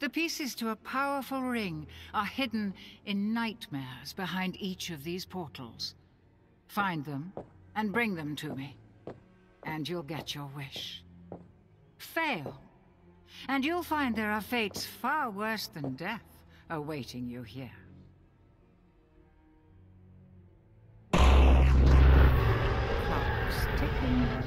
The pieces to a powerful ring are hidden in nightmares behind each of these portals. Find them and bring them to me, and you'll get your wish. Fail, and you'll find there are fates far worse than death awaiting you here. Clock's ticking.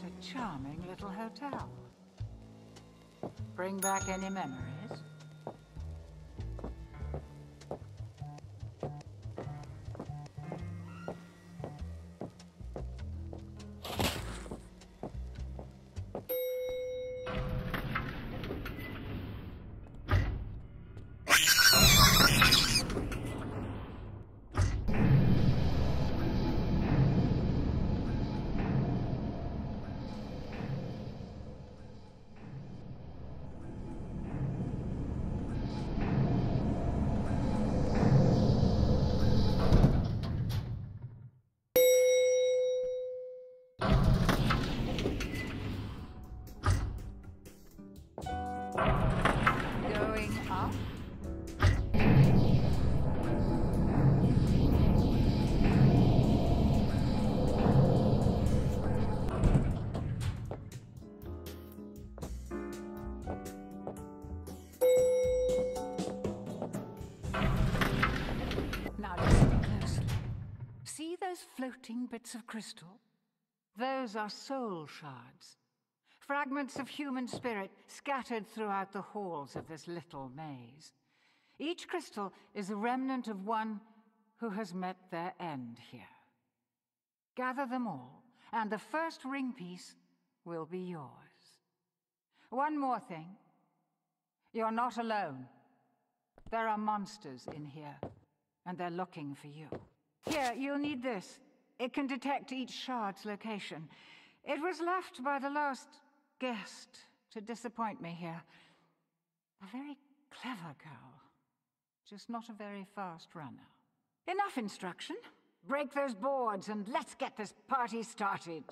What a charming little hotel. Bring back any memories? Floating bits of crystal? Those are soul shards. Fragments of human spirit scattered throughout the halls of this little maze. Each crystal is a remnant of one who has met their end here. Gather them all, and the first ring piece will be yours. One more thing. You're not alone. There are monsters in here, and they're looking for you. Here, you'll need this. It can detect each shard's location. It was left by the last guest to disappoint me here. A very clever girl, just not a very fast runner. Enough instruction. Break those boards and let's get this party started.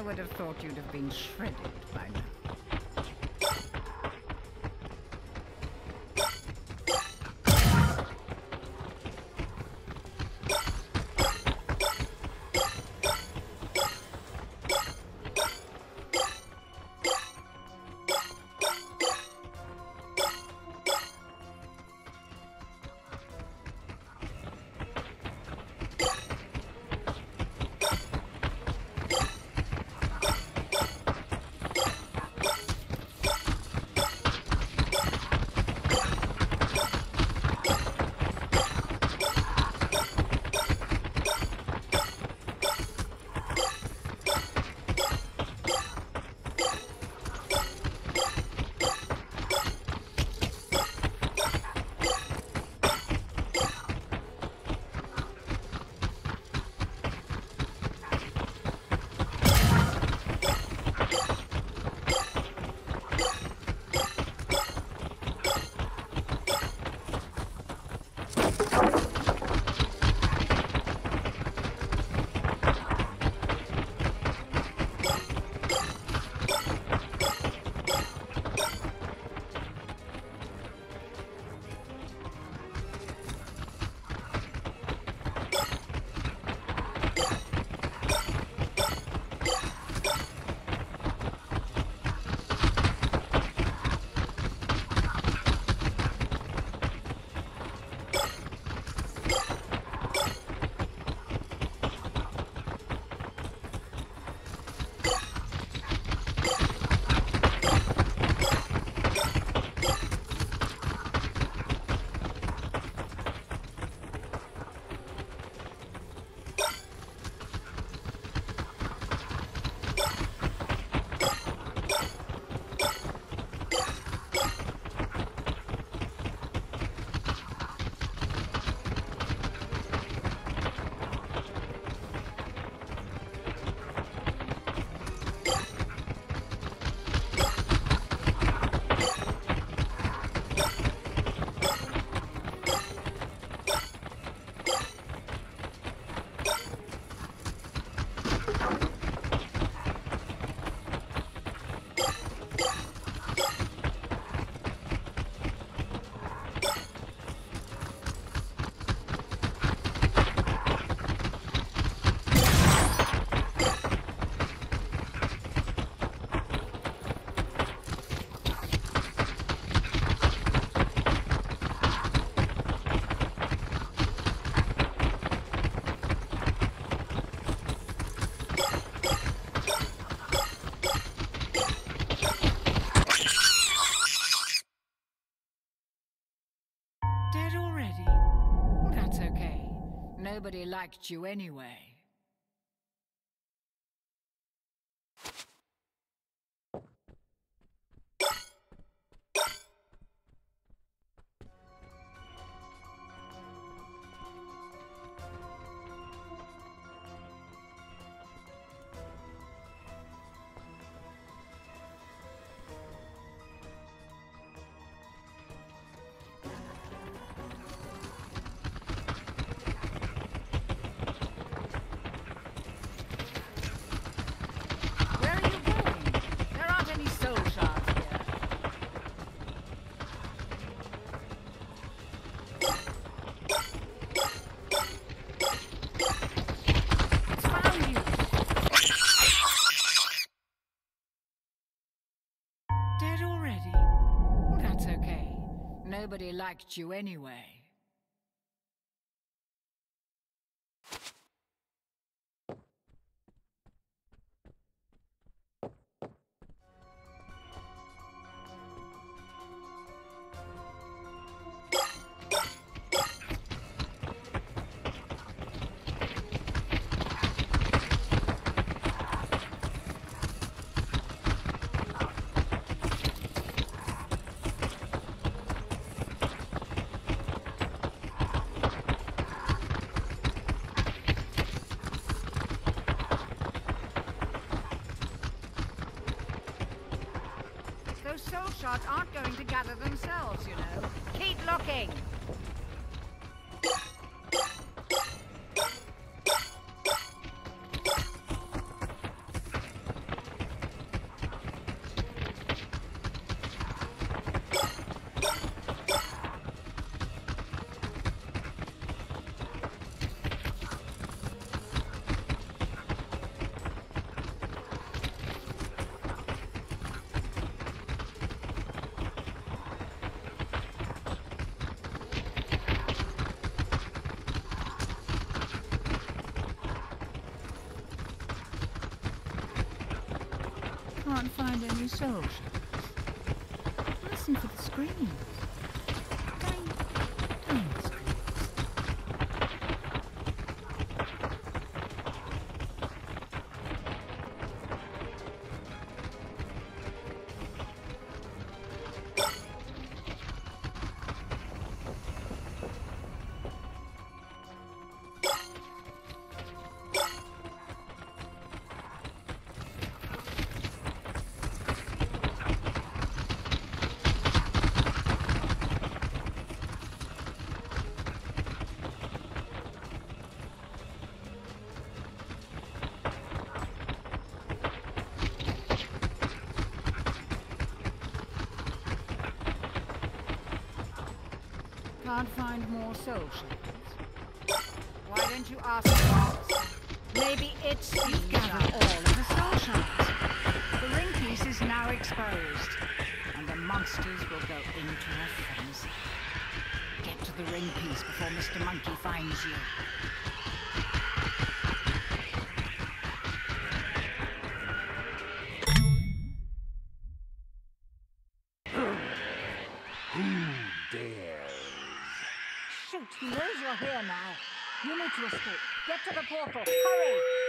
I would have thought you'd have been shredded liked you anyway. Liked you anyway. Shards aren't going to gather themselves, you know. Keep looking. Listen for the screams. Can't find more soul shards. Why don't you ask Fox? Maybe it's You've gathered all of the soul shards. The ring piece is now exposed, and the monsters will go into a frenzy. Get to the ring piece before Mr. Monkey finds you. dares? Shoot, he knows you're here now. You need to escape. Get to the portal. Hurry!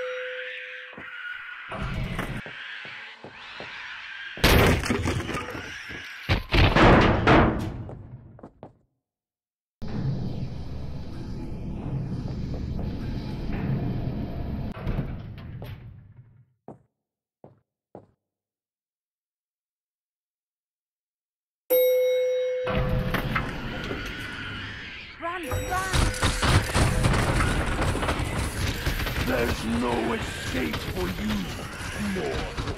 There's no escape for you, more.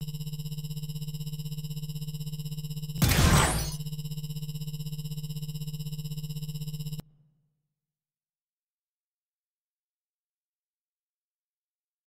you